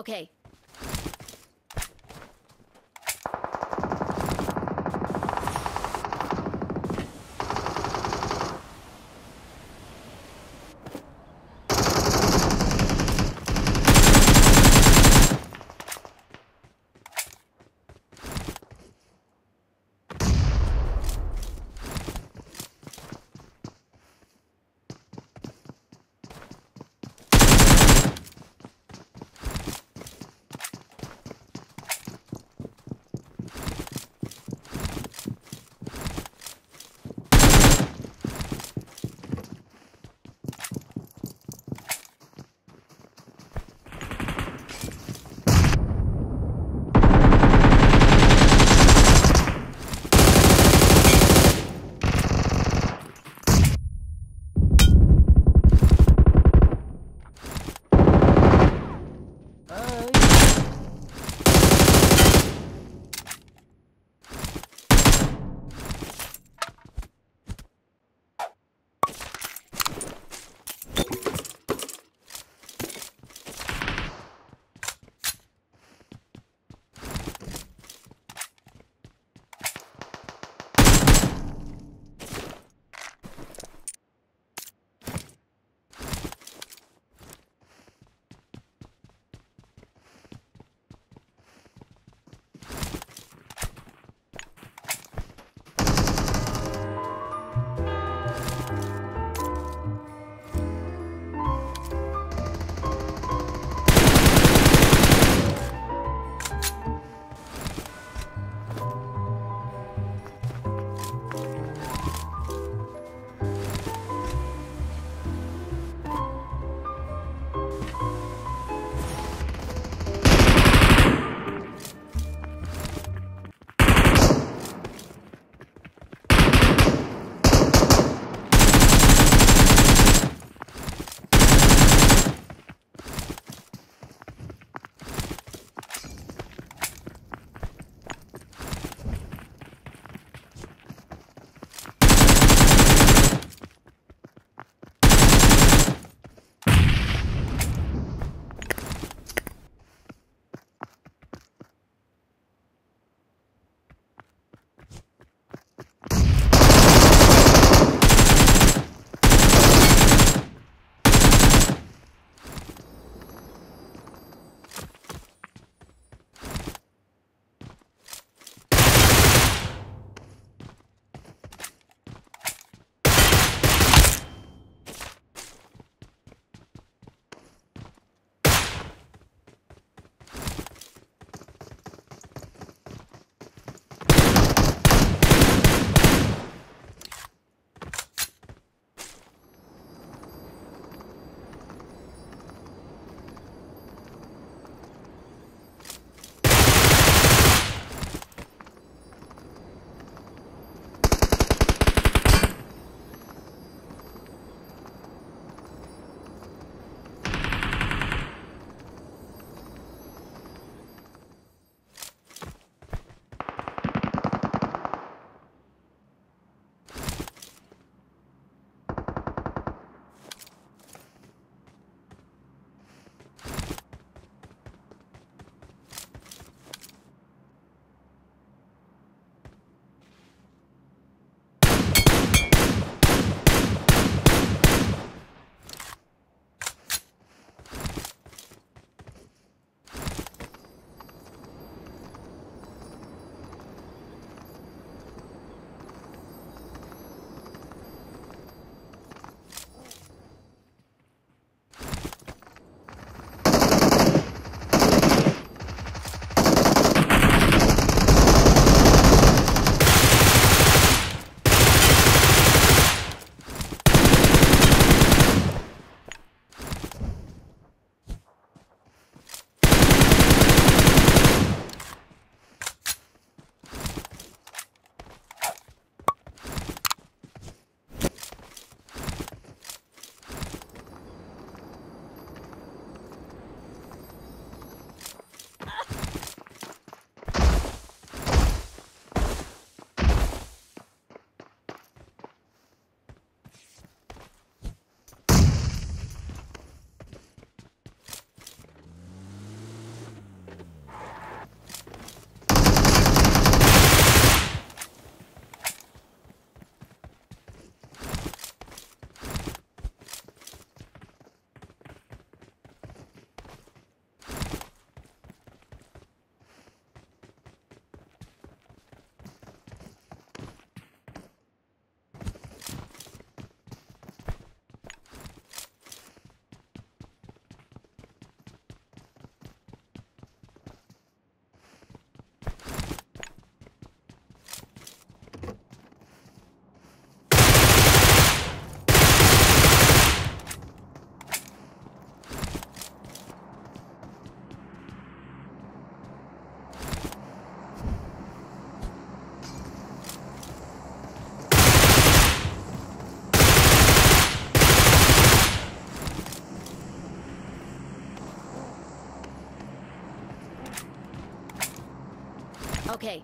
Okay. Okay,